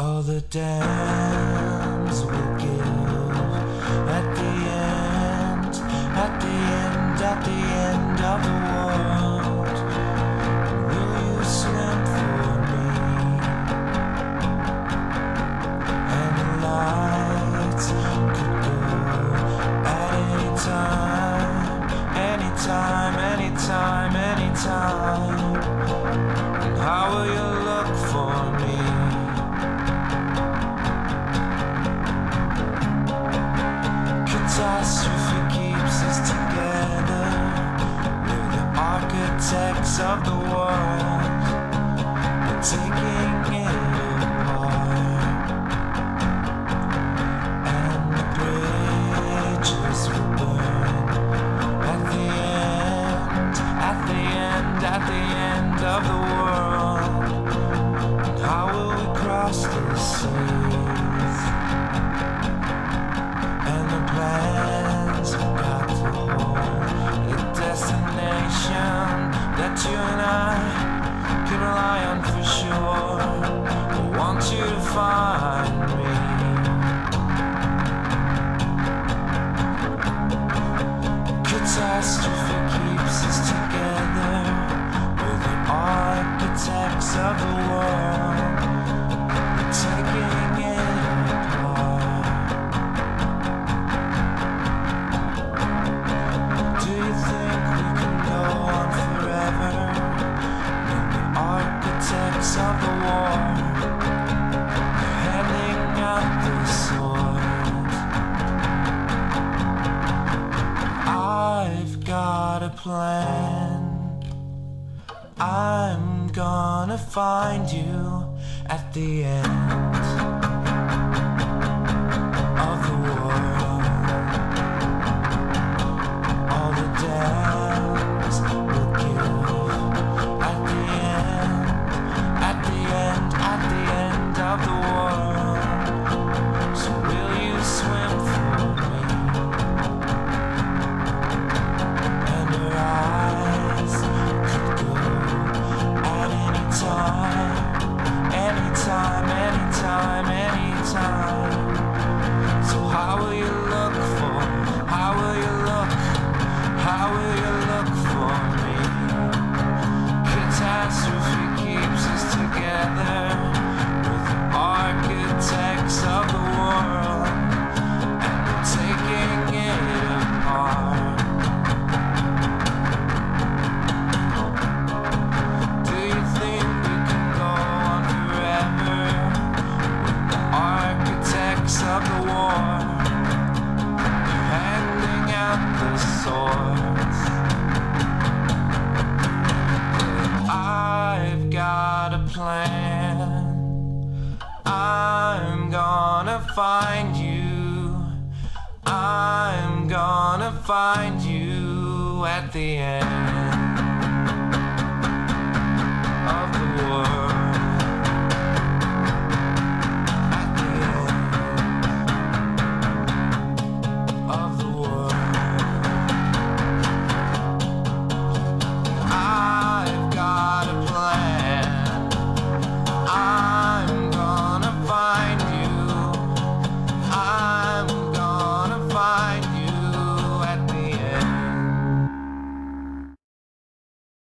All the dams we give at the end, at the end, at the end of the world. of the world, war. Taking Catastrophe keeps us together. We're the architects of the taking it apart. Do you think we can go on forever? We're the architects of the war. got a plan. I'm gonna find you at the end. find you. I'm gonna find you at the end.